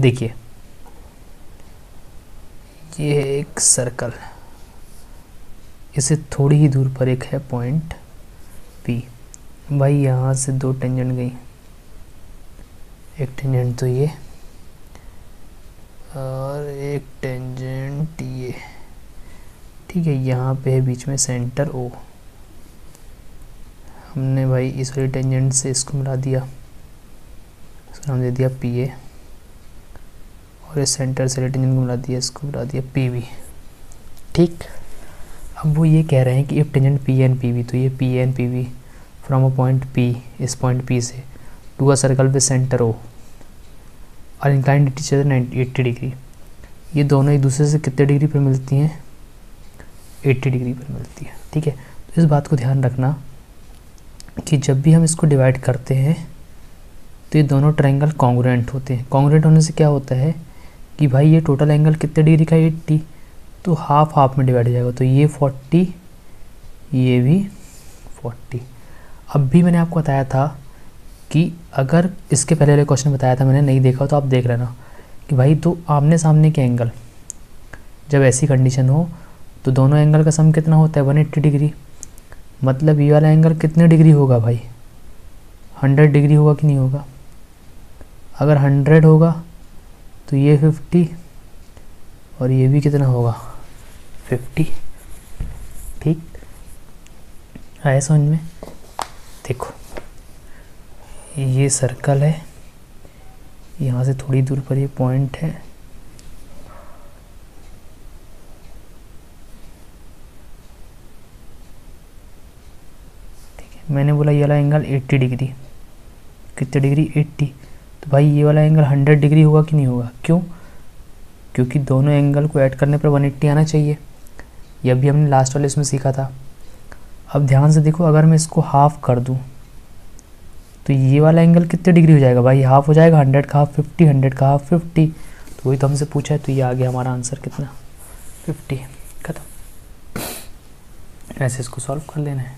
देखिए। ये है एक सर्कल इसे थोड़ी ही दूर पर एक है पॉइंट पी भाई, यहाँ से दो टेंजेंट गई। एक टेंजेंट तो ये और एक टेंजेंट ये ठीक है, यहाँ पे है बीच में सेंटर ओ हमने भाई इस वाली टेंजेंट से इसको मिला दिया। इसका नाम दे दिया पी ए और इस सेंटर से टेंजेंट को मिला दिया, इसको मिला दिया पी ठीक? अब वो ये कह रहे हैं कि if tangent P N P V तो ये P N P V from a point P इस पॉइंट पी से। To a circle with centre O और इंक्लाइन टीचर एट्टी डिग्री ये दोनों एक दूसरे से कितने डिग्री पर मिलती हैं? एट्टी डिग्री पर मिलती है। ठीक है? तो इस बात को ध्यान रखना कि जब भी हम इसको डिवाइड करते हैं तो ये दोनों ट्रायंगल कॉन्ग्रेंट होते हैं। कॉन्ग्रेंट होने से क्या होता है? कि भाई ये टोटल एंगल कितने डिग्री का एट्टी तो हाफ़ हाफ़ में डिवाइड हो जाएगा। तो ये फोर्टी ये भी फोर्टी अब भी मैंने आपको बताया था कि अगर इसके पहले वाले क्वेश्चन बताया था मैंने, नहीं देखा तो आप देख लेना कि भाई दो आमने सामने के एंगल जब ऐसी कंडीशन हो तो दोनों एंगल का सम कितना होता है? वन एट्टी डिग्री मतलब ये वाला एंगल कितने डिग्री होगा भाई? हंड्रेड डिग्री होगा कि नहीं होगा? अगर हंड्रेड होगा तो ये फिफ्टी और ये भी कितना होगा? फिफ्टी ठीक? आया समझ में? देखो, ये सर्कल है। यहाँ से थोड़ी दूर पर ये पॉइंट है। ठीक है, मैंने बोला ये वाला एंगल 80 डिग्री कितने डिग्री 80 तो भाई ये वाला एंगल 100 डिग्री होगा कि नहीं होगा? क्यों? क्योंकि दोनों एंगल को ऐड करने पर 180 आना चाहिए। यह भी हमने लास्ट वाले इसमें सीखा था। अब ध्यान से देखो, अगर मैं इसको हाफ़ कर दूँ तो ये वाला एंगल कितने डिग्री हो जाएगा भाई? हाफ़ हो जाएगा हंड्रेड का हाफ़ फिफ्टी हंड्रेड का हाफ़ फिफ्टी तो वही तो हमसे पूछा है तो ये आ गया हमारा आंसर कितना? फिफ्टी खत्म। ऐसे इसको सॉल्व कर लेना है।